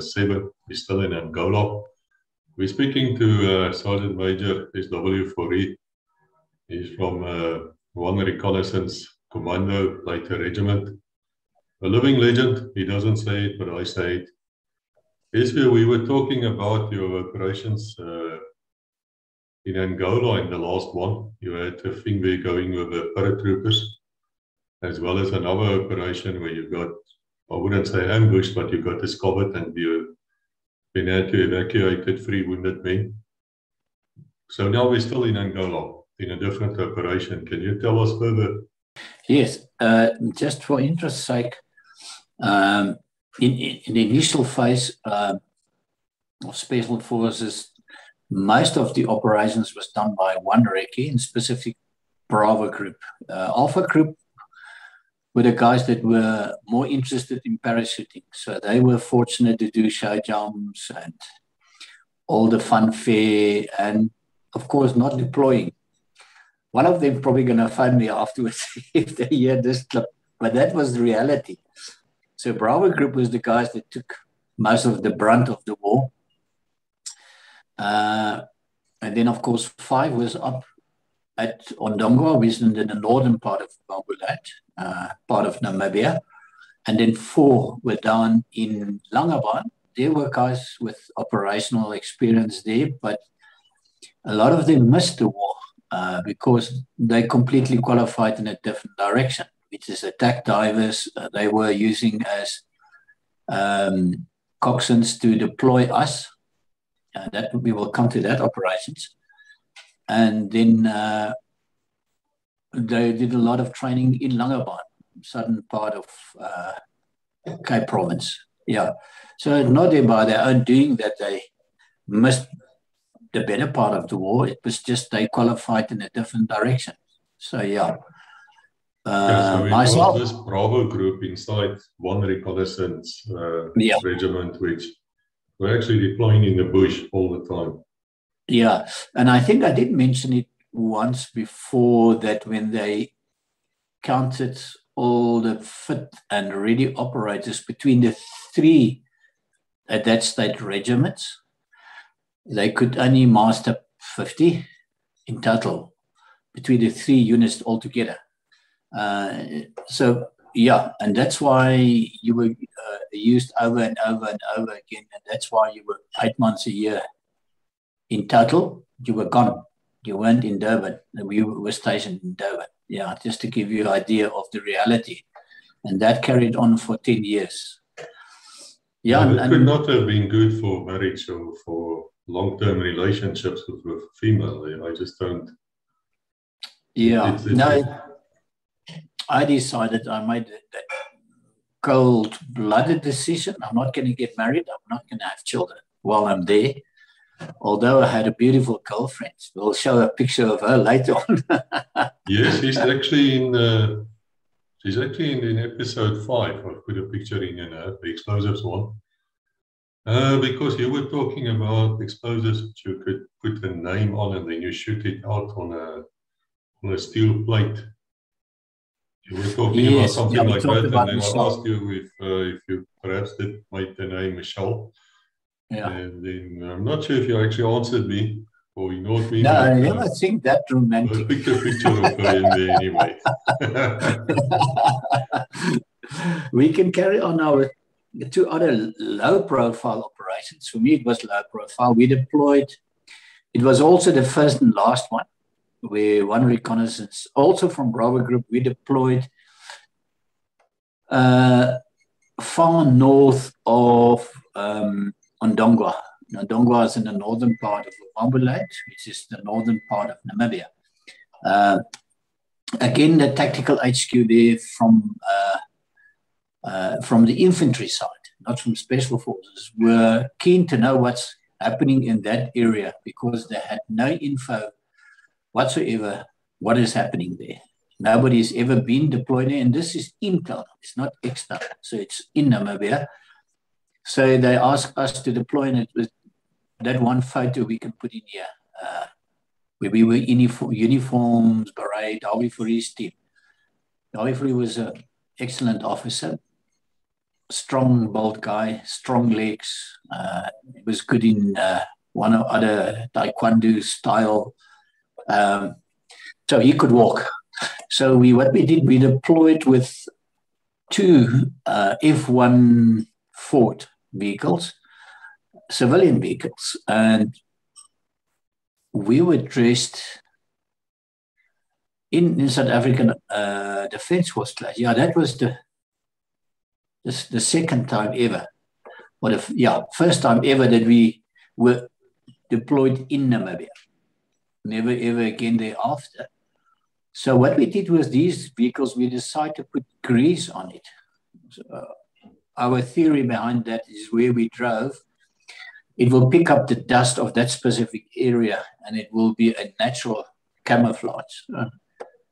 seven. We're still in Angola. We're speaking to uh, Sergeant Major SW Fourie. He's from uh, One Reconnaissance Commando Later Regiment. A living legend. He doesn't say it, but I say it. Yes, we were talking about your operations uh, in Angola in the last one. You had a thing there going with the paratroopers, as well as another operation where you got, I wouldn't say ambushed, but you got discovered and you been had to evacuate three wounded men. So now we're still in Angola in a different operation. Can you tell us further? Yes, uh, just for interest's sake, um, in, in, the initial phase uh, of special forces, most of the operations was done by one recce in specific Bravo group. Uh, Alpha group were the guys that were more interested in parachuting. So they were fortunate to do show jumps and all the funfair and of course not deploying. One of them probably gonna find me afterwards if they hear this clip, but that was the reality. So Bravo Group was the guys that took most of the brunt of the war. Uh, and then, of course, five was up at Ondongwa, which is in the northern part of Mabulat, uh, part of Namibia. And then four were down in Langebaan. There were guys with operational experience there, but a lot of them missed the war uh, because they completely qualified in a different direction which is attack divers. Uh, they were using as um, coxswains to deploy us. Uh, that we will come to that operations, and then uh, they did a lot of training in Langebaan, southern part of uh, Cape Province. Yeah, so not by their own doing that they missed the better part of the war. It was just they qualified in a different direction. So yeah. Uh, yeah, so it myself, this Bravo group inside one reconnaissance uh, yeah. regiment, which were actually deploying in the bush all the time. Yeah, and I think I did mention it once before that when they counted all the fit and ready operators between the three at that state regiments, they could only master 50 in total between the three units altogether. Uh, so yeah, and that's why you were uh, used over and over and over again, and that's why you were eight months a year in total. You were gone. You weren't in Durban. We were stationed in Durban. Yeah, just to give you an idea of the reality, and that carried on for ten years. Yeah, it could not have been good for marriage or for long-term relationships with, with female. I just don't. Yeah, it's, it's, no. I decided I made that cold blooded decision. I'm not going to get married. I'm not going to have children while I'm there. Although I had a beautiful girlfriend. We'll show a picture of her later on. yes, she's actually in. Uh, she's actually in, in episode five. I put a picture in, you know, the explosives one. Uh, because you were talking about explosives that you could put a name on and then you shoot it out on a on a steel plate. You were talking yes, about something yeah, like that, and then. I asked you if uh, if you perhaps did make the name Michelle. Yeah. And then I'm not sure if you actually answered me or ignored me. No, I never uh, think that romantic. I picked a picture of her in there anyway. we can carry on our two other low profile operations. For me, it was low profile. We deployed, it was also the first and last one where one reconnaissance, also from Bravo Group, we deployed uh, far north of um, Ondongwa. Ondongwa is in the northern part of Mabulat, which is the northern part of Namibia. Uh, again, the tactical HQ there from uh, uh, from the infantry side, not from special forces, were keen to know what's happening in that area because they had no info whatsoever what is happening there. Nobody's ever been deployed there, and this is internal, it's not external. So it's in Namibia. So they ask us to deploy, and it was that one photo we can put in here, uh, where we were in uniforms, beret, Dawie Fourie's team. Dawie was an excellent officer. strong, bold guy, strong legs. Uh, he was good in uh, one or other taekwondo style. Um, so he could walk. So we what we did, we deployed with two uh, F1 Ford vehicles, civilian vehicles, and we were dressed in, in South African uh, Defence Force class. Yeah, that was the, the the second time ever. What if? Yeah, first time ever that we were deployed in Namibia. Never ever again thereafter. So what we did was these vehicles, we decided to put grease on it. So, uh, our theory behind that is where we drove, it will pick up the dust of that specific area and it will be a natural camouflage. Uh,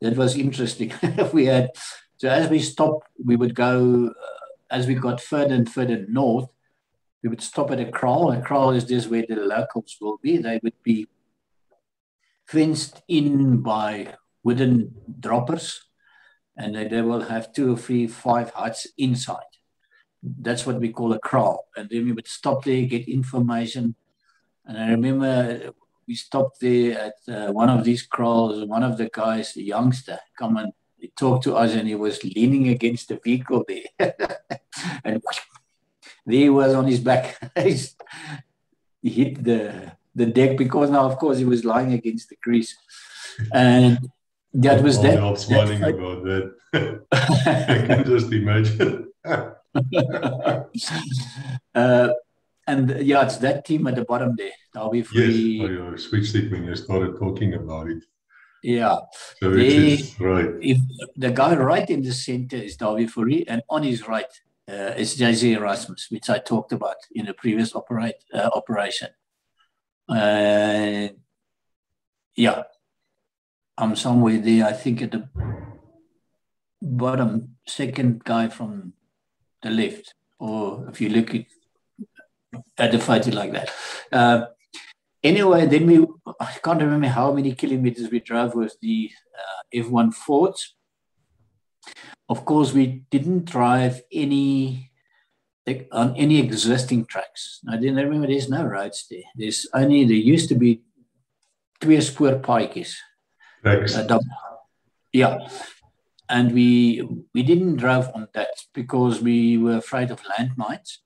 that was interesting. we had so as we stopped, we would go uh, as we got further and further north. We would stop at a kraal. A kraal is this where the locals will be. They would be fenced in by wooden droppers, and they, they will have two or three, five huts inside. That's what we call a kraal. And then we would stop there, get information. And I remember we stopped there at uh, one of these kraals. One of the guys, the youngster, come and he talked to us, and he was leaning against the vehicle there, and there he was on his back. he hit the the deck because now, of course, he was lying against the grease, and that was that. I'm smiling about that. I can just imagine. uh, and yeah, it's that team at the bottom there. Dawie Fourie. Yes, I switched it when you started talking about it. Yeah. So they, right. If the guy right in the center is Dawie Fourie, and on his right uh, is JZ Erasmus, which I talked about in the previous operate, uh, operation. Uh, yeah. I'm somewhere there, I think at the bottom, second guy from the left, or if you look at identified it like that. Uh, anyway, then we, I can't remember how many kilometers we drove with the uh, F1 Fords. Of course, we didn't drive any on any existing tracks. I didn't remember there's no roads there. There's only, there used to be twee spoor paadjies. Uh, yeah. And we we didn't drive on that because we were afraid of landmines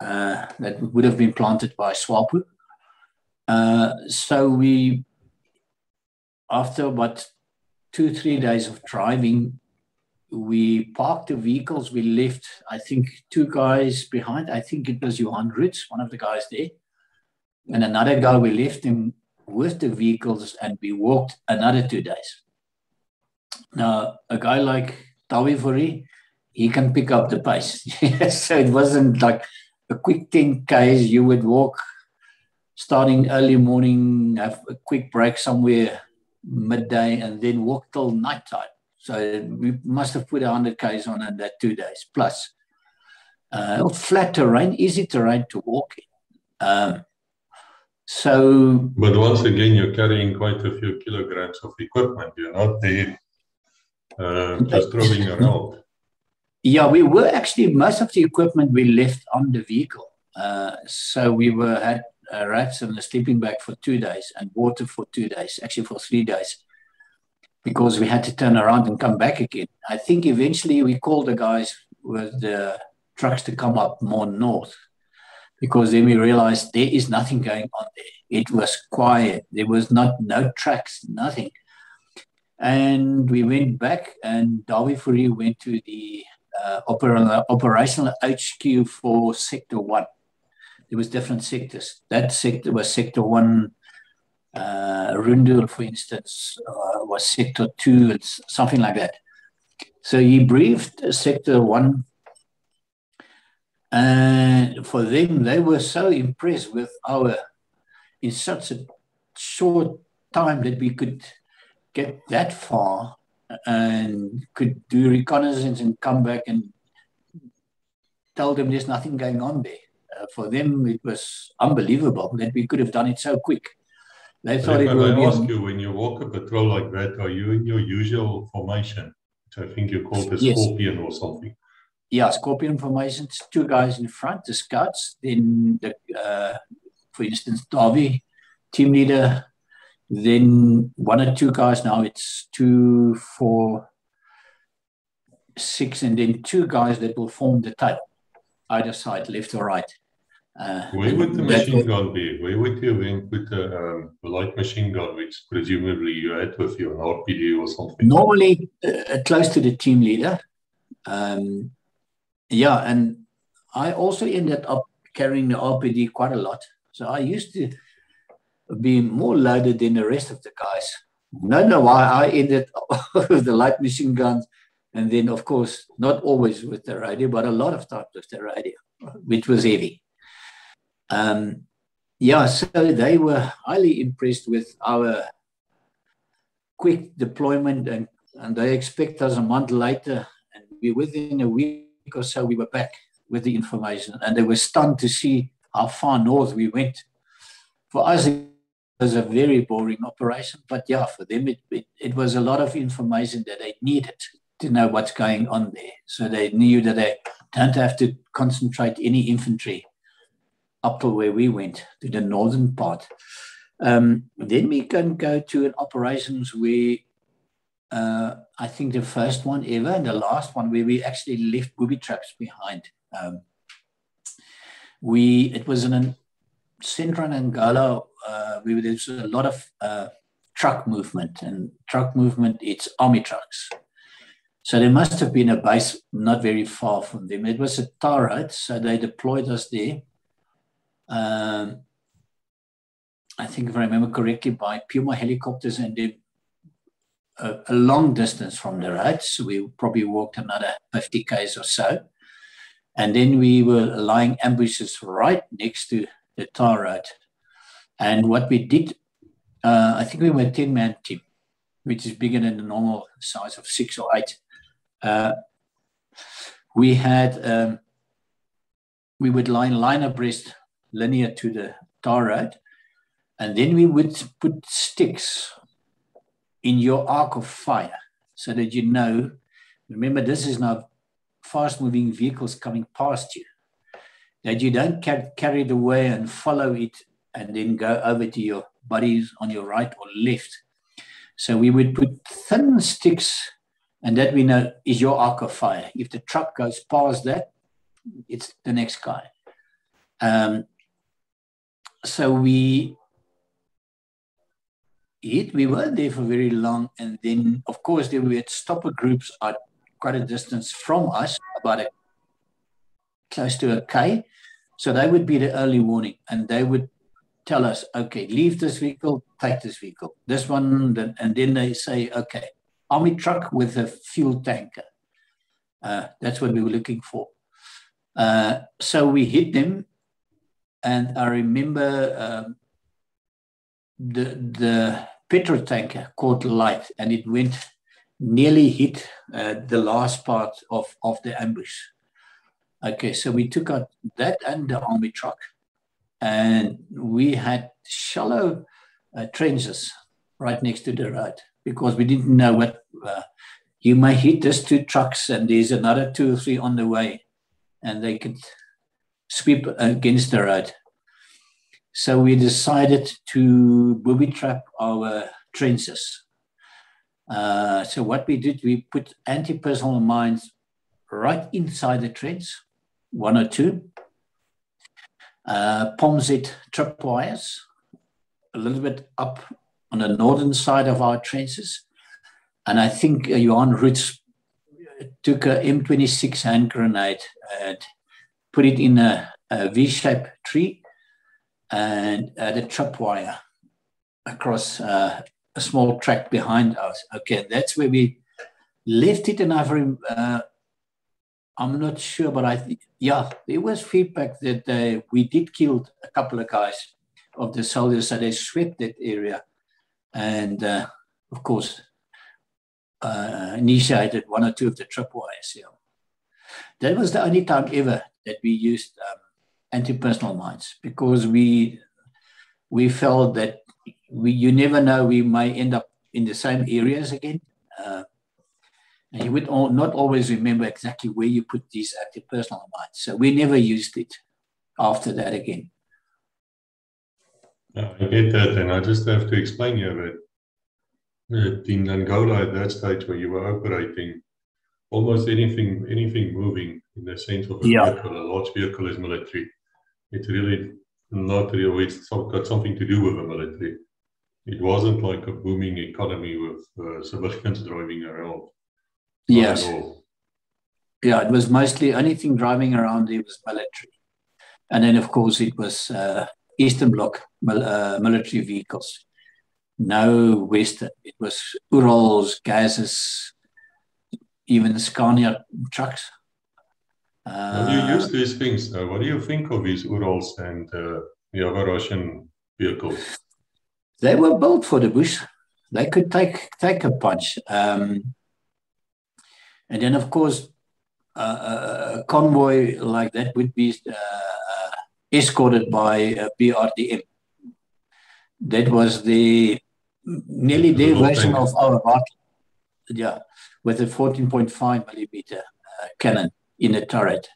uh, that would have been planted by SWAPO. Uh, so we, after about two, three days of driving, we parked the vehicles. We left, I think, two guys behind. I think it was Johan Ritz, one of the guys there. And another guy, we left him with the vehicles and we walked another two days. Now, a guy like Dawie Fourie, he can pick up the pace. so it wasn't like a quick 10 Ks, you would walk starting early morning, have a quick break somewhere midday, and then walk till night time. So we must have put 100 Ks on in that two days plus. Uh, flat terrain, easy terrain to walk in. Um, so. But once again, you're carrying quite a few kilograms of equipment. You're not there uh, just throwing around. Yeah, we were actually most of the equipment we left on the vehicle. Uh, so we were had uh, rats and a sleeping bag for two days and water for two days, actually for three days, because we had to turn around and come back again. I think eventually we called the guys with the trucks to come up more north, because then we realized there is nothing going on there. It was quiet. There was not no tracks, nothing. And we went back, and Dawie Fourie went to the uh, oper- operational HQ for Sector 1. There was different sectors. That sector was Sector 1. Uh, Rundu, for instance, uh, was Sector 2, and something like that. So he briefed Sector 1 and for them, they were so impressed with our, in such a short time that we could get that far and could do reconnaissance and come back and tell them there's nothing going on there. Uh, for them, it was unbelievable that we could have done it so quick. They thought it would be. I ask you, when you walk a patrol like that, are you in your usual formation, which I think you call the yes. scorpion or something? yeah, Scorpion formations, two guys in front, the scouts, then the, uh, for instance, Dawie, team leader, then one or two guys. Now it's two, four, six, and then two guys that will form the tail, either side, left or right. Uh, Where would the machine gun be? Where would you then put the, um, light machine gun, which presumably you had with you, an RPD or something? Normally, uh, close to the team leader. Um, yeah, and I also ended up carrying the RPD quite a lot. So I used to be more loaded than the rest of the guys. No, no, why I ended with the light machine guns, and then of course not always with the radio, but a lot of times with the radio, which was heavy. Um, yeah, so they were highly impressed with our quick deployment, and, and they expect us a month later, and we within a week or so we were back with the information, and they were stunned to see how far north we went. For us, was a very boring operation, but yeah, for them it, it, it was a lot of information that they needed to know what's going on there. So they knew that they don't have to concentrate any infantry up to where we went, to the northern part. Um, then we can go to an operations where uh, I think the first one ever and the last one where we actually left booby traps behind. Um, we it was in and Angola. Uh, we there was a lot of uh, truck movement and truck movement. It's army trucks. So there must have been a base not very far from them. It was a road, so they deployed us there um, I think if I remember correctly, by Puma helicopters and a, a, long distance from the road. So we probably walked another 50 k's or so. And then we were lying ambushes right next to the tar road. And what we did, uh, I think we were a 10 man team, which is bigger than the normal size of six or eight. Uh, we had, um, we would line, line abreast linear to the tar road. And then we would put sticks in your arc of fire so that you know, remember, this is now fast moving vehicles coming past you, that you don't get carried away and follow it and then go over to your buddies on your right or left. So we would put thin sticks, and that we know is your arc of fire. If the truck goes past that, it's the next guy. Um, so we hit, we weren't there for very long. And then, of course, there were stopper groups at quite a distance from us, about a, close to a K. So they would be the early warning and they would tell us, okay, leave this vehicle, take this vehicle. This one, and then they say, okay, army truck with a fuel tanker. Uh, that's what we were looking for. Uh, so we hit them and I remember um, the the petrol tanker caught light, and it went nearly hit uh, the last part of of the ambush. Okay, so we took out that and the army truck, and we had shallow uh, trenches right next to the road because we didn't know what. Uh, you may hit these two trucks, and there's another two or three on the way, and they could sweep against the road. So we decided to booby trap our trenches. Uh, so what we did, we put anti-personnel mines right inside the trench, one or two. Uh, POMZ tripwires, a little bit up on the northern side of our trenches. And I think uh, Johan Roots took a M26 hand grenade and put it in a, a V-shaped tree and uh, the tripwire across uh, a small track behind us. Okay, that's where we left it. And I've, uh, I'm not sure, but I think, yeah, there was feedback that uh, we did kill a couple of guys of the soldiers, that they swept that area. And uh, of course, uh, initiated one or two of the tripwires. Yeah. That was the only time ever that we used um, anti-personal mines because we we felt that we you never know we may end up in the same areas again. Uh, And you would all, not always remember exactly where you put these active personal mines. So we never used it after that again. I get that, and I just have to explain here that in Angola at that stage where you were operating, almost anything anything moving in the sense of a yeah. vehicle, a large vehicle is military. It's really not really it's got something to do with the military. It wasn't like a booming economy with uh, civilians driving around. Yes. Yeah, it was mostly anything driving around there was military. And then, of course, it was uh, Eastern Bloc uh, military vehicles. No Western. It was Urals, Gazes, even Scania trucks. Uh, you use these things, uh, what do you think of these Urals and uh, the other Russian vehicles? They were built for the bush. They could take take a punch. Um, and then, of course, uh, a convoy like that would be uh, escorted by a BRDM. That was the nearly their version of our heart. Yeah, with a 14.5 millimeter uh, cannon in a turret.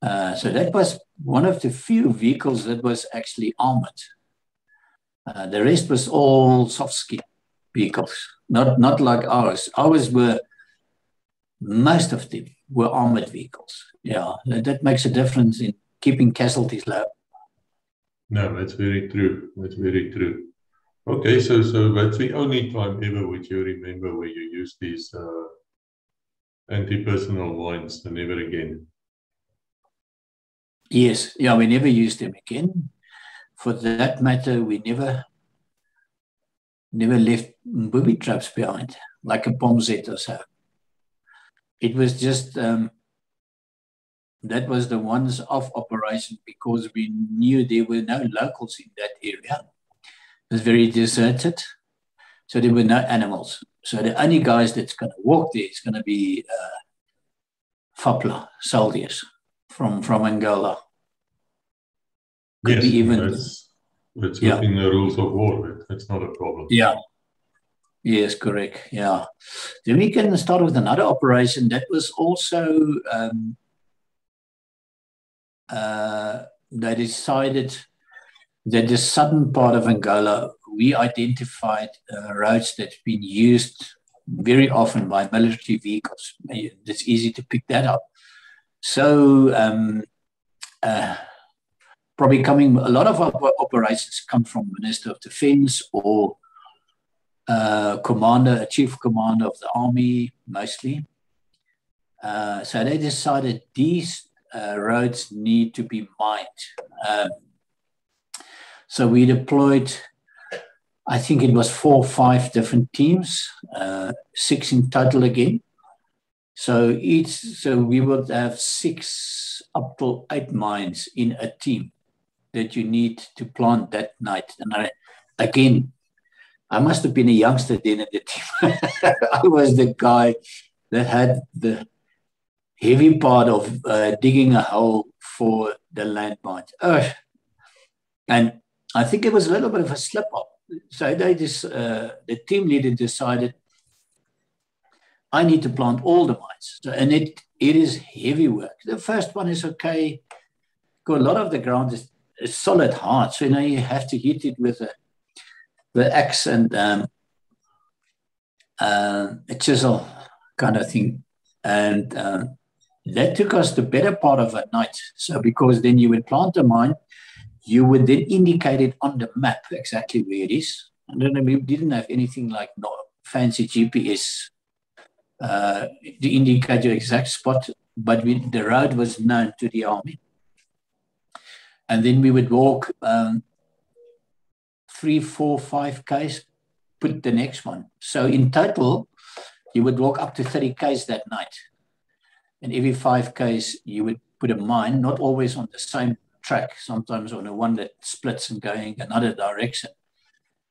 Uh, so that was one of the few vehicles that was actually armored. Uh, the rest was all soft skin vehicles, not, not like ours. Ours were, most of them were armored vehicles. Yeah, that, makes a difference in keeping casualties low. No, that's very true. That's very true. Okay, so so that's the only time ever which you remember where you use these uh, anti-personal mines and never again. Yes, yeah, we never used them again. For that matter, we never never left booby traps behind, like a bomb set or so. It was just um, that was the ones off operation because we knew there were no locals in that area It was very deserted. So there were no animals. So the only guys that's going to walk there is going to be uh, Fapla soldiers from, from Angola. Could yes, be even. That's, that's yeah. within the rules of war. That's not a problem. Yeah. Yes, correct. Yeah. Then we can start with another operation that was also um, uh, they decided that the southern part of Angola, we identified uh, roads that's been used very often by military vehicles. It's easy to pick that up. So, um, uh, probably coming, a lot of our operations come from Minister of Defense or uh, commander, chief commander of the army, mostly. Uh, so they decided these uh, roads need to be mined. Um, so we deployed, I think it was four or five different teams, uh, six in total again. So each, so we would have six up to eight mines in a team that you need to plant that night. And I, again, I must have been a youngster then in the team. I was the guy that had the heavy part of uh, digging a hole for the landmines. Oh, and I think it was a little bit of a slip up. So they just, uh, the team leader decided, I need to plant all the mines. So, and it, it is heavy work. The first one is okay. A lot of the ground is, is solid hard. So you know, you have to hit it with a, the axe and um, uh, a chisel kind of thing. And uh, that took us the better part of a night. So because then you would plant a mine, you would then indicate it on the map exactly where it is. And then we didn't have anything like no fancy GPS uh, to indicate your exact spot, but we, the road was known to the army. And then we would walk um, three, four, five Ks, put the next one. So in total, you would walk up to 30 Ks that night. And every five Ks, you would put a mine, not always on the same track, sometimes on a one that splits and going another direction.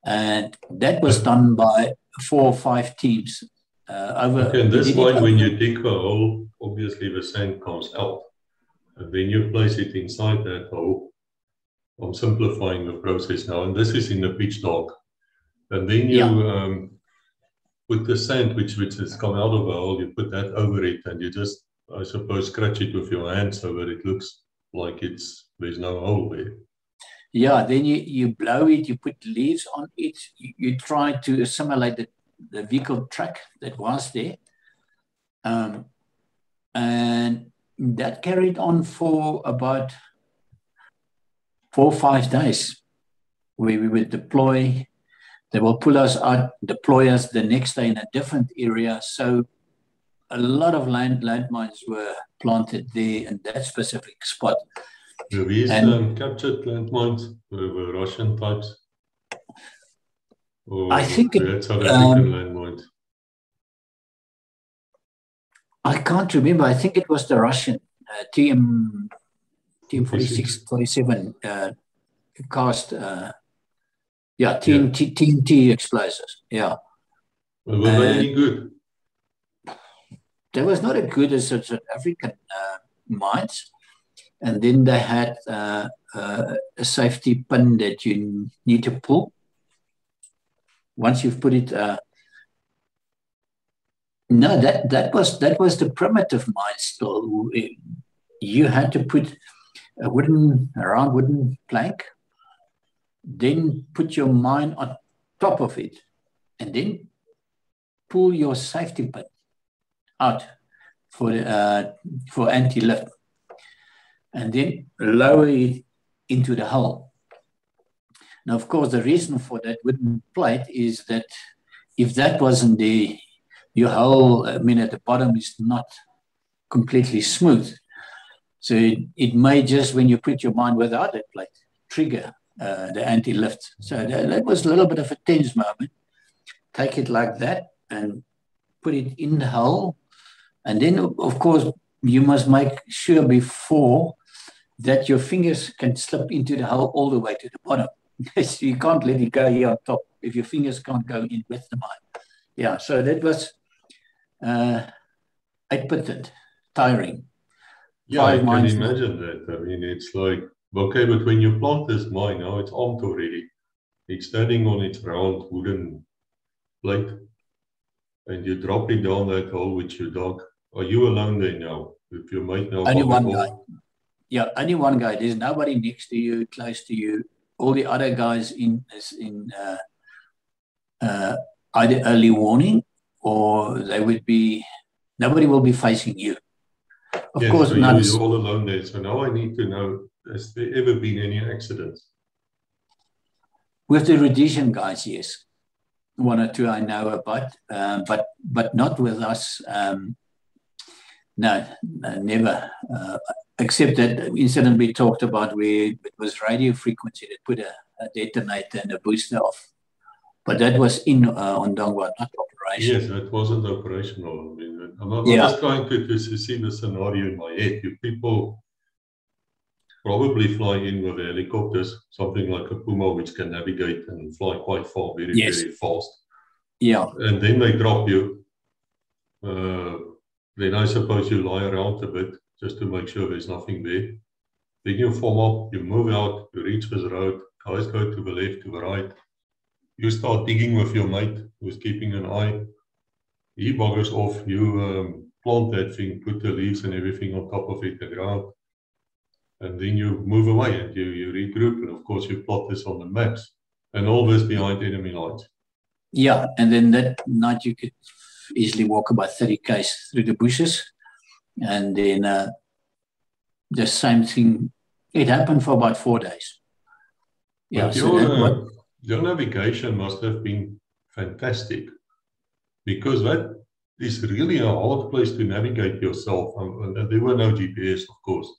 And that was done by four or five teams uh, over. Okay, and this line, when you dig a hole, obviously the sand comes out. And then you place it inside that hole. I'm simplifying the process now, and this is in the pitch dark. And then you yeah. um, put the sand which which has come out of a hole, you put that over it, and you just, I suppose, scratch it with your hand so that it looks like it's there's no hole there. Yeah, then you, you blow it, you put leaves on it, you, you try to assimilate the, the vehicle track that was there. Um, and that carried on for about four or five days where we would deploy they will pull us out deploy us the next day in a different area. So a lot of land landmines were planted there in that specific spot. These um, captured landmines were russian types or i think it, south african um, landmines. I can't remember. I think it was the Russian uh, TM TM 46, 47 uh, cast. Uh, yeah, TNT, yeah. TNT explosives. Yeah. Well, were they any good? They was not as good as South African uh, mines. And then they had uh, uh, a safety pin that you need to pull. Once you've put it uh, no, that that was that was the primitive mine still. You had to put a wooden a round wooden plank, then put your mine on top of it, and then pull your safety pin out for uh, for anti-lift, and then lower it into the hull. Now, of course, the reason for that wooden plate is that if that wasn't the your hull, I mean, at the bottom is not completely smooth. So it, it may just, when you put your mine without that plate, trigger uh, the anti-lift. So that, that, was a little bit of a tense moment. Take it like that and put it in the hole. And then, of course, you must make sure before that your fingers can slip into the hole all the way to the bottom. so you can't let it go here on top if your fingers can't go in with the mind. Yeah, so that was uh, uitputtend, tiring. Yeah, Five I can imagine that. I mean, it's like, okay, but when you plant this mine, now it's armed already. It's standing on its round wooden plate, and you drop it down that hole with your dog. Are you alone there now? If you might now only one guy. Yeah, only one guy. There's nobody next to you, close to you. All the other guys in in uh, uh, either early warning or they would be nobody will be facing you. Of yes, course, so not you're all alone there. So now I need to know: has there ever been any accidents? With the Rhodesian guys, yes, one or two I know about, um, but but not with us. Um, no, no, never. Uh, except that incident we talked about where it was radio frequency that put a, a detonator and a booster off. But that was in uh, on Dongwa, not operational. Yes, it wasn't operational. I mean, I'm, I'm just trying to, to see the scenario in my head. You people probably fly in with helicopters, something like a Puma, which can navigate and fly quite far, very, yes. very fast. Yeah. And then they drop you. Uh, then I suppose you lie around a bit just to make sure there's nothing there. Then you form up, you move out, you reach this road, guys go to the left, to the right you start digging with your mate who's keeping an eye. He buggers off, you um, plant that thing, put the leaves and everything on top of it, the ground. And then you move away and you, you regroup. And of course, you plot this on the maps and all this behind enemy lines. Yeah. And then that night you could easily walk about 30 k's through the bushes. And then uh, the same thing, it happened for about four days. Yeah. So that, uh, your navigation must have been fantastic because that is really a hard place to navigate yourself. Um, and there were no GPS, of course.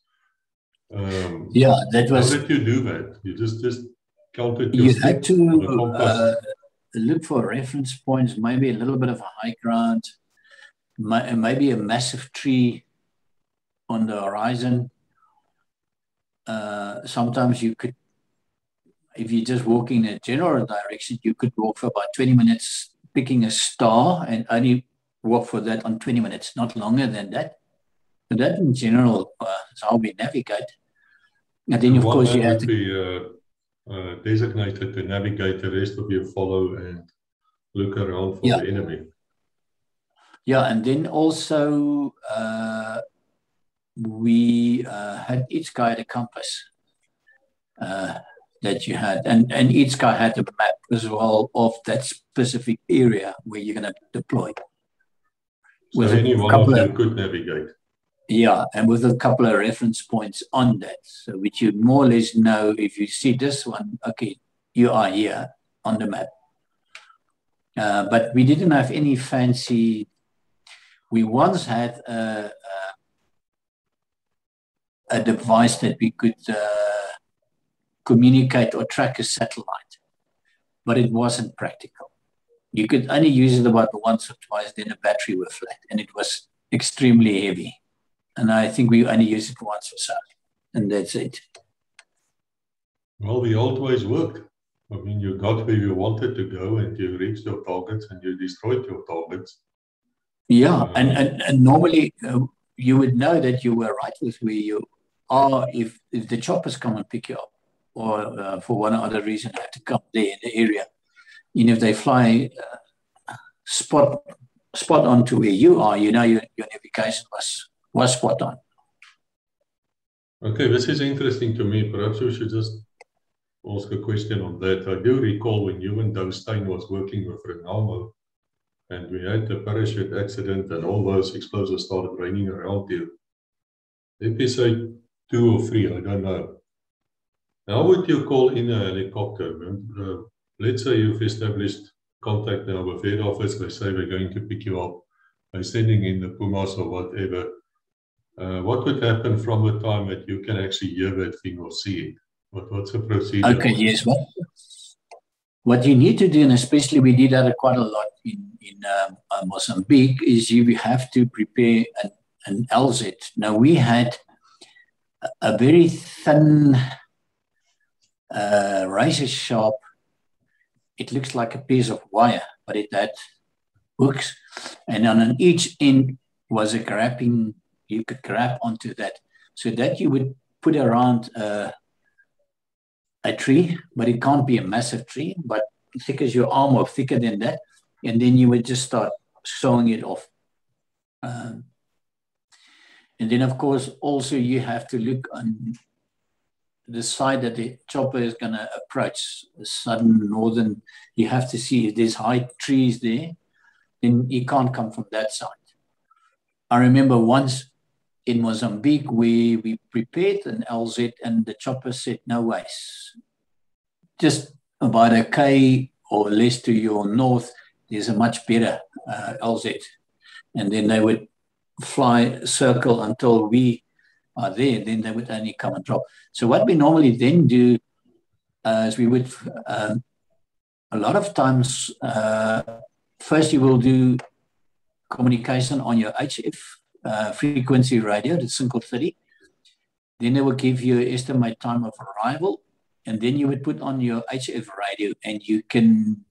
Um, yeah, that was. How did you do that? You just just counted. You had to uh, look for reference points, maybe a little bit of a high ground, maybe a massive tree on the horizon. Uh, sometimes you could if you just walk in a general direction, you could walk for about 20 minutes picking a star and only walk for that on 20 minutes, not longer than that. But that in general uh, is how we navigate. And then, of course, you have to be uh, uh, designated to navigate. The rest of you follow and look around for yeah. the enemy. Yeah, and then also uh, we uh, had each guy a compass uh, that you had, and, and each guy had a map as well of that specific area where you're going to deploy. So with anyone of of, could navigate. Yeah, and with a couple of reference points on that, so which you more or less know if you see this one, okay, you are here on the map. Uh, but we didn't have any fancy. We once had a, a, a device that we could uh, communicate or track a satellite, but it wasn't practical. You could only use it about once or twice, then the battery was flat, and it was extremely heavy. And I think we only used it once or so, and that's it. Well, the old ways worked. I mean, you got where you wanted to go and you reached your targets and you destroyed your targets. Yeah, uh, and, and, and normally uh, you would know that you were right with where you are if, if the choppers come and pick you up or uh, for one other reason have to come there in the area. And if they fly uh, spot spot on to where you are, you know your, your navigation was, was spot on. Okay, this is interesting to me. Perhaps we should just ask a question on that. I do recall when Ewan Doustein was working with Renamo and we had the parachute accident and all those explosives started raining around you. Episode two or three, I don't know. How would you call in a helicopter? Uh, let's say you've established contact now with head office. They say we're going to pick you up by sending in the Pumas or whatever. Uh, what would happen from the time that you can actually hear that thing or see it? What, what's the procedure? Okay, yes. What, what you need to do, and especially we did that quite a lot in, in um, uh, Mozambique, is you have to prepare an, an LZ. Now, we had a very thin, uh, razor sharp, it looks like a piece of wire, but it had hooks. And on each end was a grabbing, you could grab onto that. So that you would put around a tree, but it can't be a massive tree, but thick as your arm or thicker than that. And then you would just start sawing it off. Um, and then, of course, also you have to look on the side that the chopper is going to approach, the southern, northern. You have to see if there's high trees there, then you can't come from that side. I remember once in Mozambique, we, we prepared an LZ and the chopper said, no ways. Just about a K or less to your north, there's a much better uh, LZ. And then they would fly circle until we are there, then they would only come and drop. So what we normally then do uh, is we would, um, a lot of times, uh, first you will do communication on your HF uh, frequency radio, the single 30. Then they will give you an estimate time of arrival. And then you would put on your HF radio and you can,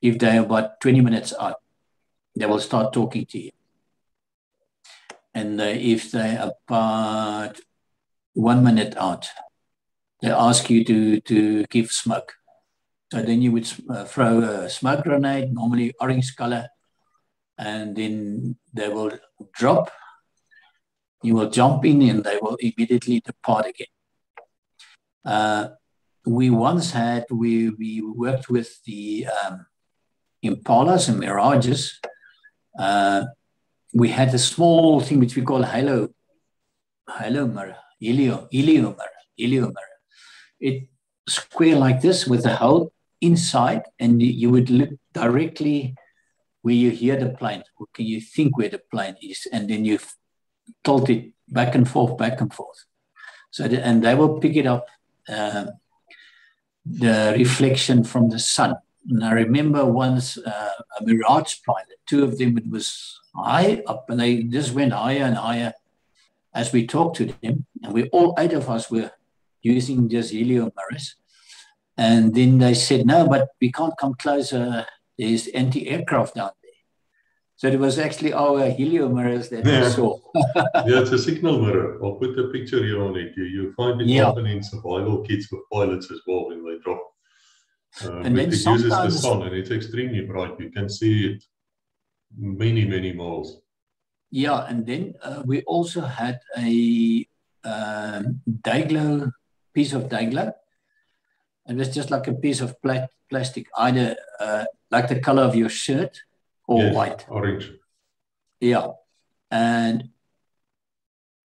if they're about 20 minutes out, they will start talking to you. And uh, if they're about one minute out, they ask you to, to give smoke. So then you would uh, throw a smoke grenade, normally orange color, and then they will drop you will jump in and they will immediately depart again. Uh, we once had, we, we worked with the um, Impalas and Mirages. Uh, we had a small thing which we call halo, halo mirror, helio, helio mirror, helio mirror. It square like this with a hole inside and you would look directly where you hear the plane or can you think where the plane is and then you tilt it back and forth, back and forth. So, the, and they will pick it up, uh, the reflection from the sun. And I remember once uh, a Mirage pilot, two of them, it was high up and they just went higher and higher as we talked to them. And we all eight of us were using just helio mirrors. And then they said, no, but we can't come closer. There's anti-aircraft down there. so it was actually our helio mirrors that yeah. we saw. yeah, it's a signal mirror. I'll put a picture here on it. You, you find it yeah. often in survival kits with pilots as well when they drop. Uh, and then it uses the sun and it's extremely bright. You can see it many, many miles. Yeah, and then uh, we also had a um, Dayglow piece of Dayglow. It was just like a piece of pla- plastic, either uh, like the color of your shirt or Yes, white. Orange. Yeah. And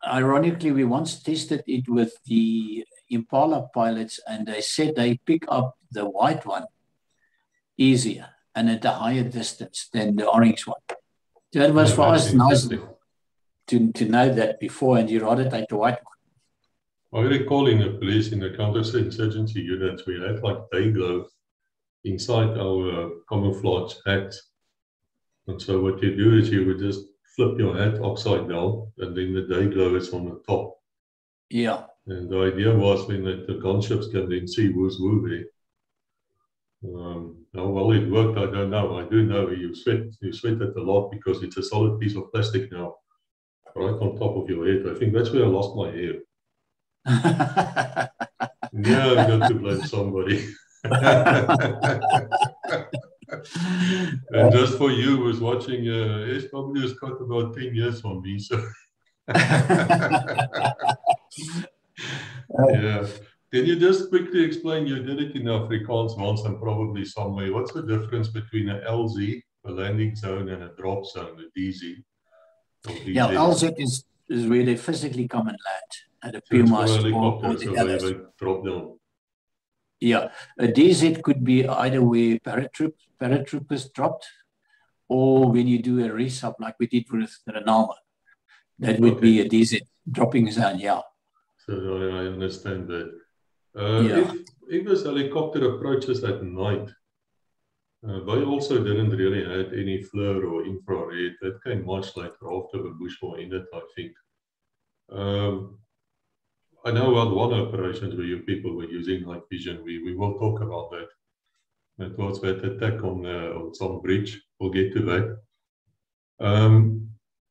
ironically, we once tested it with the Impala pilots, and they said they pick up the white one easier and at a higher distance than the orange one. So it was Yeah, for us nice to, to know that before, and you rather take the white one. I recall in the police, in the counterinsurgency units, we had like day glow inside our uh, camouflage hats. And so what you do is you would just flip your hat upside down and then the day glow is on the top. Yeah. And the idea was when the, the gunships can then see who's who there. Um, how well it worked, I don't know. I do know you sweat, you sweat it a lot because it's a solid piece of plastic now, right on top of your head. I think that's where I lost my hair. Yeah, I've got to blame somebody. and just for you who's watching, uh, SW has got about 10 years on me. So, yeah. Can you just quickly explain? You did it in Afrikaans once and probably somewhere. What's the difference between a LZ, a landing zone, and a drop zone, a DZ? yeah, LZ is, is where they physically come and land at a So it's for Pumas or, or helicopters, the others. drop down. Yeah, a DZ could be either where paratroop, paratroopers dropped or when you do a resub like we did with RENAMO. That would be a DZ dropping zone, yeah. So I, I understand that. Uh, Yeah. If if this helicopter approaches at night, uh, they also didn't really had any FLIR or infrared. That came much later after the Bush War ended, I think. Um, I know about one operation where you people were using night vision. We we will talk about that. That was that attack on uh, on some bridge. We'll get to that. Um,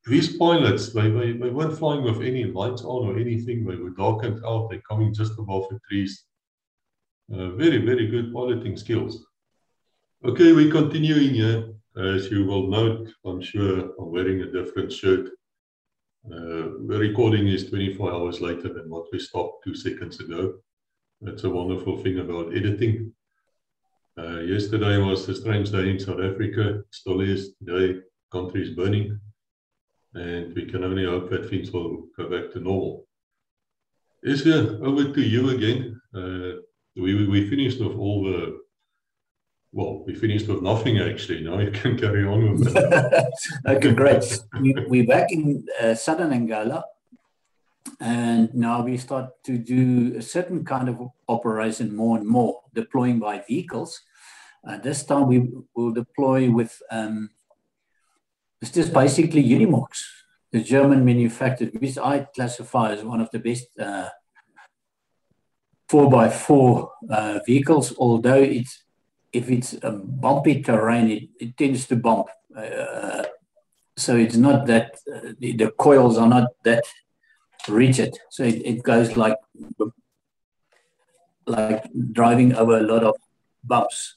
these pilots, they, they, they weren't flying with any lights on or anything. They were darkened out. They're coming just above the trees. Uh, very, very good piloting skills. Okay, we're continuing here. As you will note, I'm sure I'm wearing a different shirt. Uh, the recording is 24 hours later than what we stopped two seconds ago. That's a wonderful thing about editing. Uh, yesterday was a strange day in South Africa. Still is today. Country is burning and we can only hope that things will go back to normal. Isha, over to you again. Uh, we, we- finished with all the, well, we finished with nothing actually. Now you can carry on with it. okay, great. We, we're back in uh, southern Angola, and now we start to do a certain kind of operation more and more, deploying by vehicles. Uh, this time we will deploy with, um, it's just basically Unimogs, the German manufactured, which I classify as one of the best uh, 4x4 uh, vehicles, although it's if it's a bumpy terrain, it, it tends to bump. Uh, so it's not that uh, the, the coils are not that rigid. So it, it goes like like driving over a lot of bumps.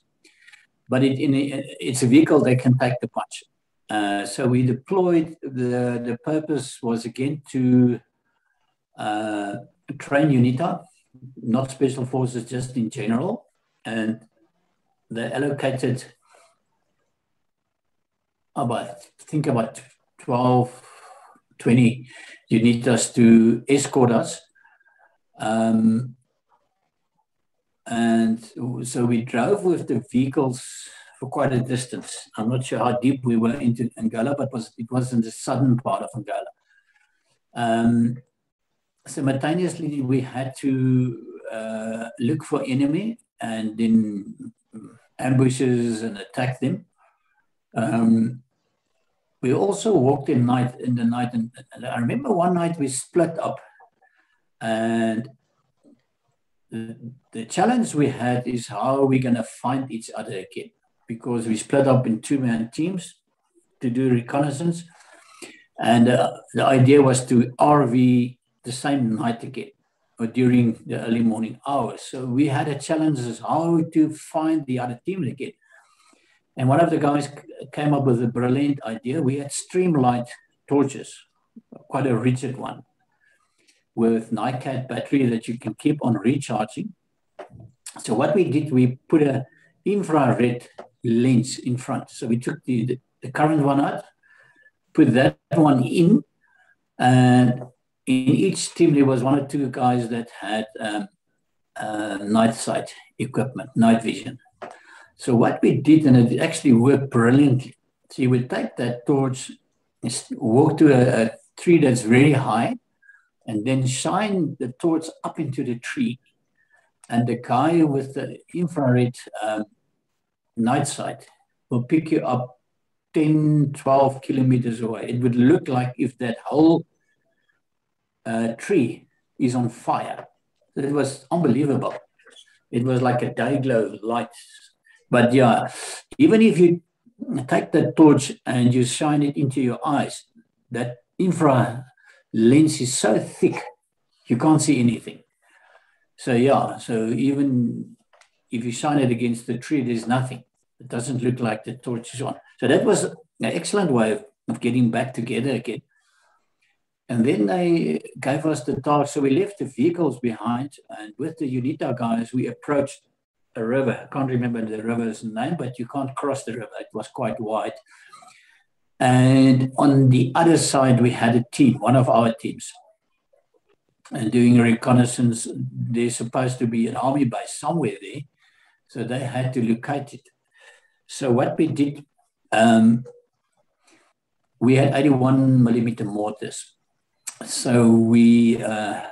But it, in a, it's a vehicle that can take the punch. Uh, so we deployed the the purpose was again to uh, train UNITA, not special forces, just in general, and they allocated about I think about 12, 20 UNITAs to escort us. Um, and so we drove with the vehicles for quite a distance. I'm not sure how deep we were into Angola, but was, it was in the southern part of Angola. Um, simultaneously, we had to uh, look for enemy and then ambushes and attack them. Um, we also walked in night in the night, and, and I remember one night we split up, and the, the challenge we had is how are we going to find each other again because we split up in two man teams to do reconnaissance, and uh, the idea was to RV the same night again or during the early morning hours. So we had a challenge as how to find the other team again. And one of the guys came up with a brilliant idea. We had streamlight torches, quite a rigid one, with NiCad battery that you can keep on recharging. So what we did, we put a infrared lens in front. So we took the, the, the current one out, put that one in, and in each team there was one or two guys that had um, uh, night sight equipment, night vision. So what we did, and it actually worked brilliantly. So you would take that torch, walk to a, a tree that's very high, and then shine the torch up into the tree. And the guy with the infrared um, night sight will pick you up 10, 12 kilometers away. It would look like if that whole uh, tree is on fire. It was unbelievable. It was like a day glow light. But yeah, even if you take that torch and you shine it into your eyes, that infra lens is so thick, you can't see anything. So yeah, so even if you shine it against the tree, there's nothing. It doesn't look like the torch is on. So that was an excellent way of, of getting back together again. And then they gave us the task. So we left the vehicles behind, and with the UNITA guys, we approached a river. I can't remember the river's name, but you can't cross the river. It was quite wide. And on the other side, we had a team, one of our teams, and doing reconnaissance. There's supposed to be an army base somewhere there. So they had to locate it. So what we did, um, we had 81 millimeter mortars so we uh,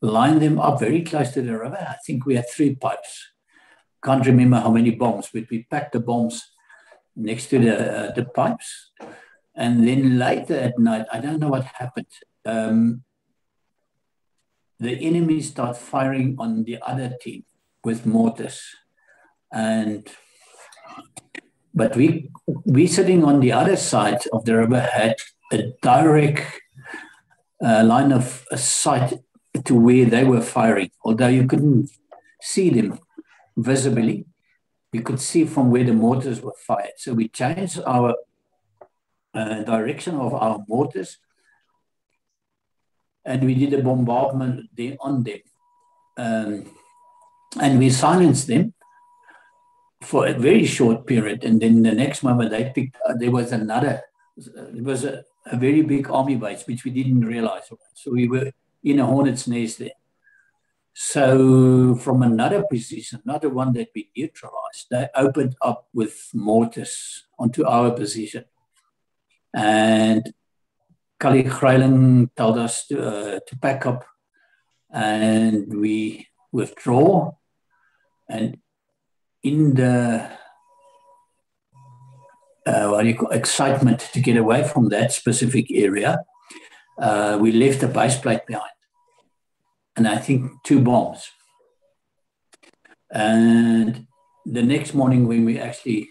lined them up very close to the river. I think we had three pipes. Can't remember how many bombs, but we packed the bombs next to the, uh, the pipes. And then later at night, I don't know what happened. Um, the enemy start firing on the other team with mortars. And but we we sitting on the other side of the river had a direct uh, line of sight to where they were firing, although you couldn't see them visibly. You could see from where the mortars were fired. So we changed our uh, direction of our mortars and we did a bombardment on them. Um, and we silenced them for a very short period. And then the next moment they picked, uh, there was another, it was a, a very big army base, which we didn't realize. So we were in a hornet's nest there. So from another position, another one that we neutralized, they opened up with mortars onto our position. And Kali Greiling told us to, uh, to pack up and we withdraw. And in the uh, what do you call excitement to get away from that specific area, uh, we left a base plate behind, and I think two bombs. And the next morning, when we actually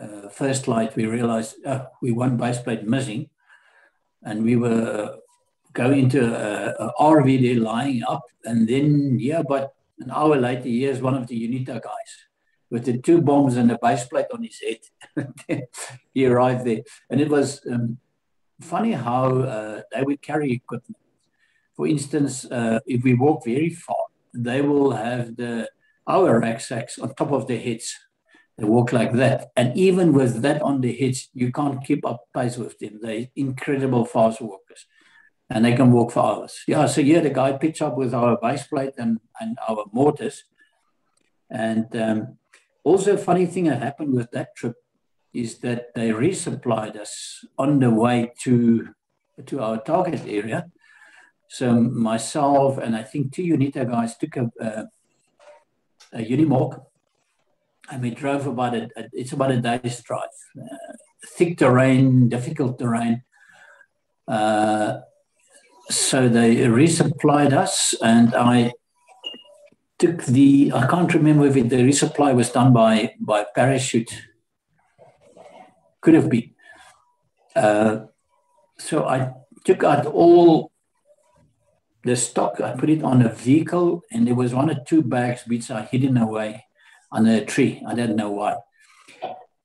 uh, first light, we realized oh, we one base plate missing, and we were going into a, a RV there lying up, and then yeah, but an hour later, here's one of the UNITA guys with the two bombs and a base plate on his head. he arrived there. And it was um, funny how uh, they would carry equipment. For instance, uh, if we walk very far, they will have the our rucksacks on top of their heads. They walk like that. And even with that on their heads, you can't keep up pace with them. They're incredible fast walkers. And they can walk for hours. Yeah, so yeah, the guy picks up with our base plate and, and our mortars. And um, also, a funny thing that happened with that trip is that they resupplied us on the way to, to our target area. So myself and I think two UNITA guys took a, a, a Unimog and we drove about a, it's about a day's drive. Uh, thick terrain, difficult terrain. Uh, so they resupplied us and I took the, I can't remember if it, the resupply was done by, by parachute. Could have been. Uh, so I took out all the stock, I put it on a vehicle, and there was one or two bags which are hidden away under a tree. I don't know why.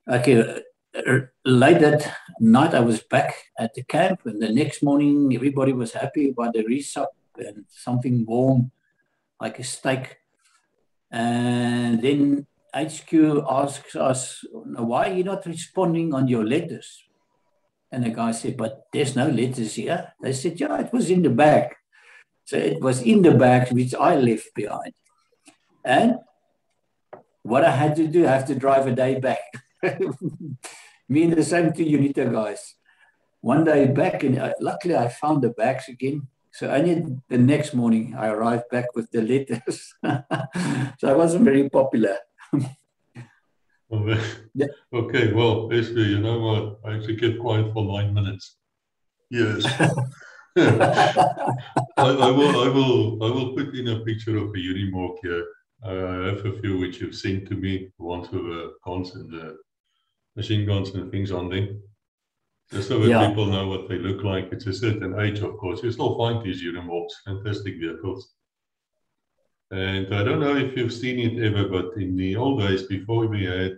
Okay, uh, late that night, I was back at the camp, and the next morning, everybody was happy about the resup and something warm, like a steak. And then HQ asks us, why are you not responding on your letters? And the guy said, but there's no letters here. They said, yeah, it was in the bag. So it was in the bag which I left behind. And what I had to do, I have to drive a day back. Me and the same two UNITA guys. One day back, and uh, luckily I found the bags again. So only the next morning I arrived back with the letters. so I wasn't very popular. yeah. Okay, well, Esther, you know what? I actually kept quiet for nine minutes. Yes. I, I, will, I will, I will put in a picture of a Unimog here. I have a few which you've sent to me. Ones with the guns and the machine guns and things on them. Just so that yeah. people know what they look like. It's a certain age, of course. You still find these Unimogs, fantastic vehicles. And I don't know if you've seen it ever, but in the old days, before we had,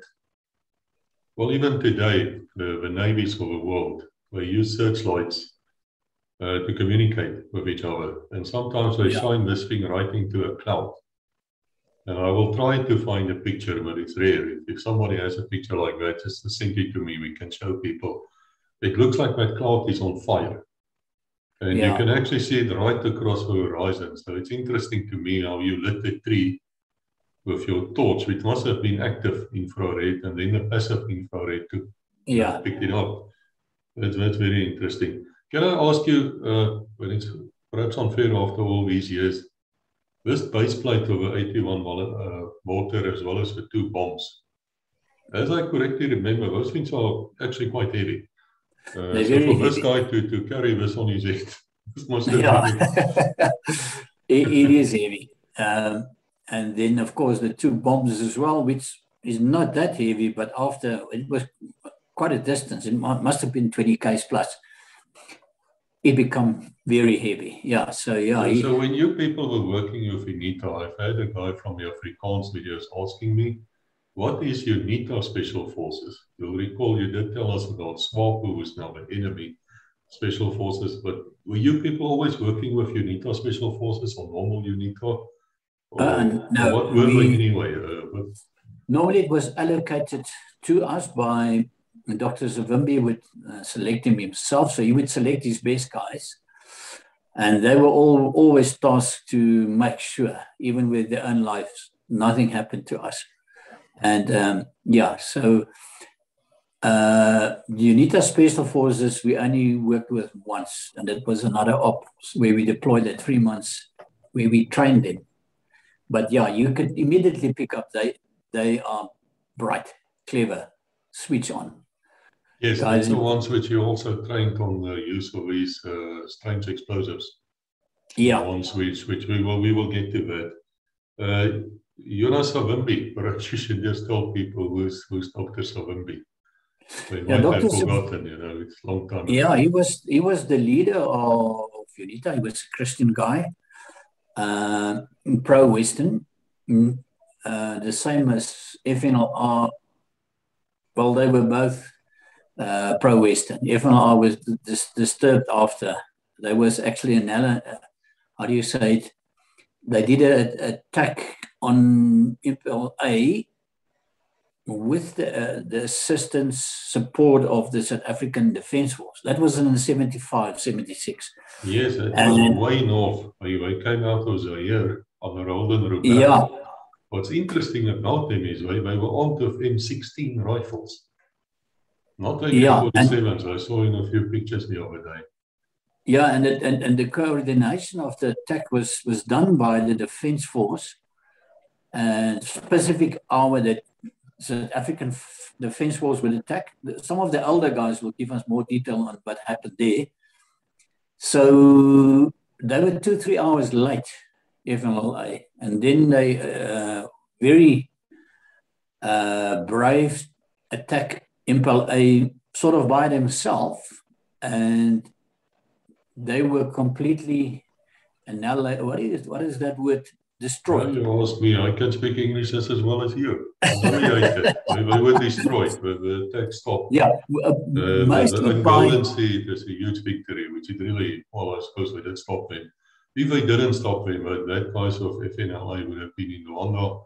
well, even today, the, the navies of the world, they use searchlights uh, to communicate with each other. And sometimes they yeah. shine this thing right into a cloud. And I will try to find a picture, but it's rare. If somebody has a picture like that, just send it to me. We can show people. It looks like that cloud is on fire. And yeah. you can actually see it right across the horizon. So it's interesting to me how you lit the tree with your torch, which must have been active infrared and then the passive infrared to yeah. pick it up. That's, that's very interesting. Can I ask you, uh, when it's perhaps unfair after all these years, this base plate of a 81 uh, mortar as well as the two bombs. As I correctly remember, those things are actually quite heavy. Uh, so for this guy to, to carry this on his head, this must have yeah. it, it is heavy. Um, and then, of course, the two bombs as well, which is not that heavy, but after it was quite a distance, it must have been 20 k's plus it become very heavy. Yeah. So yeah. So, so when you people were working with UNITA, I've had a guy from the Afrikaans videos asking me, what is UNITA Special Forces? You'll recall you did tell us about SWAPO, who is now the enemy Special Forces, but were you people always working with UNITA Special Forces or normal UNITA? Or, uh, no, what were we, anyway? Uh, normally it was allocated to us by Dr. Savimbi would uh, select him himself. So he would select his best guys. And they were all always tasked to make sure, even with their own lives, nothing happened to us. And um, yeah, so uh, the UNITA Special Forces, we only worked with once, and it was another op where we deployed at three months, where we trained them. But yeah, you could immediately pick up they they are bright, clever, switch on. Yes, that's the ones which you also trained on the use of these uh, strange explosives. Yeah. The ones which, which we will we will get to that. Uh, Jonas Savimbi, perhaps you should just tell people who's who's Dr. Savimbi. They yeah, might Dr. have forgotten, you know, it's long time. Yeah, he was he was the leader of UNITA. He was a Christian guy, uh, pro Western, mm, uh, the same as FNLA. Well, they were both uh, pro-Western. FNR was dis disturbed after. There was actually an, uh, how do you say it? They did an attack on MPLA with the, uh, the assistance support of the South African Defence Force. That was in 75, 76. Yes, it and, was way north. They came out of Zaire on the Rolden Route. Yeah. What's interesting about them is they, they were armed with M16 rifles. Not like yeah, 47s. I saw in a few pictures the other day. Yeah, and, it, and and the coordination of the attack was was done by the defense force, and specific hour that South African defense force will attack. Some of the elder guys will give us more detail on what happened there. So they were two three hours late, FNLA, and then they uh, very uh, brave attack MPLA sort of by themselves, and they were completely annihilated. What is what is that word? Destroyed. Well, you ask me, I can speak English as, as well as you. we, we were destroyed, but the attack stopped. Yeah, uh, uh, mostly the, by... A huge victory, which it really, well, I suppose we did stop them. If they didn't stop them, but that guys of FNLA would have been in Luanda,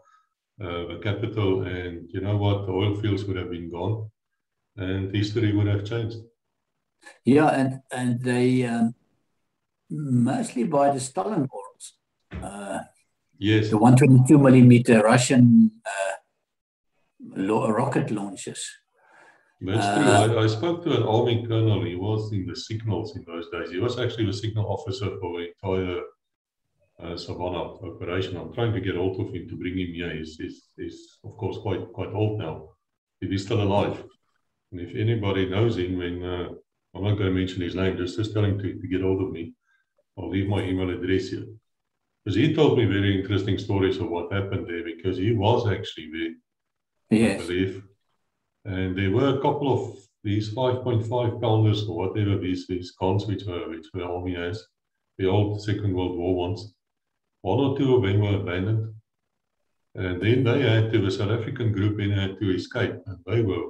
uh, the capital, and you know what, the oil fields would have been gone, and history would have changed. Yeah, and and they um, mostly by the Stalin organs. Uh, yes. The 122 millimeter Russian uh, rocket launches. That's uh, true. I, I, spoke to an army colonel. He was in the signals in those days. He was actually the signal officer for the entire uh, Savannah operation. I'm trying to get hold of him to bring him here. He's, he's, he's, of course quite quite old now. If he's still alive, and if anybody knows him, then uh, I'm not going to mention his name. Just just tell him to, to get hold of me. I'll leave my email address here. Because he told me very interesting stories of what happened there because he was actually there. Yes. I believe. And there were a couple of these 5.5 pounders or whatever these, these guns which were which the army has, the old Second World War ones. One or two of them were abandoned. And then they had to, the South African group then had to escape. And they were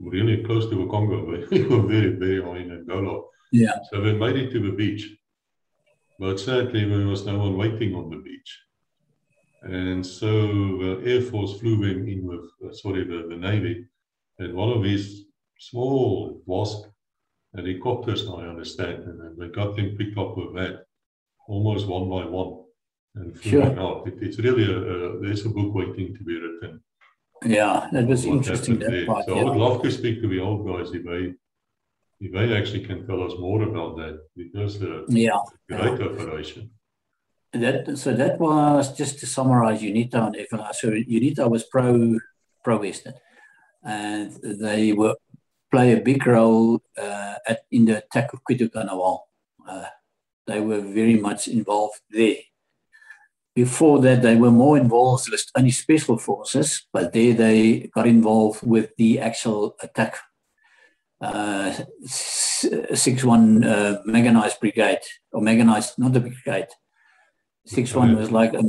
really close to the Congo. They were very, very high in Angola. Yeah. So they made it to the beach. But sadly, there was no one waiting on the beach. And so the Air Force flew them in with, uh, sorry, the, the Navy, and one of these small wasp helicopters, I understand, and they got them picked up with that almost one by one and flew sure. them out. It, it's really a, a, there's a book waiting to be written. Yeah, that was interesting. That part, so yeah. I would love to speak to the old guys if they they actually can tell us more about that because the yeah great operation. That so that was just to summarize UNITA and FNLA. So UNITA was pro pro Western, and they were play a big role uh, at in the attack of Cuito Cuanavale. Uh, they were very much involved there. Before that, they were more involved with only special forces, but there they got involved with the actual attack uh, six one uh, mechanized brigade or mechanized, not the brigade. Six one was like a,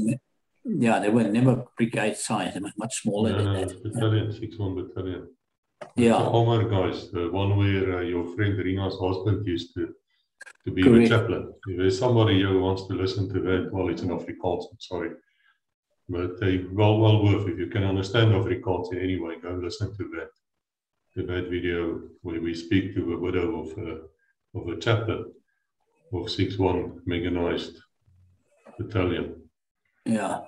yeah, they were never brigade size. They were much smaller no, than that. Battalion, six one battalion. Yeah. The Almer guys, the one where uh, your friend Rina's husband used to to be Correct. the chaplain. If there's somebody who wants to listen to that, well, it's an Afrikaans, I'm sorry. But they well well worth if you can understand Afrikaans in any way, go listen to that that video where we speak to a widow of a, of a chaplain of 6-1 mechanized battalion. Yeah.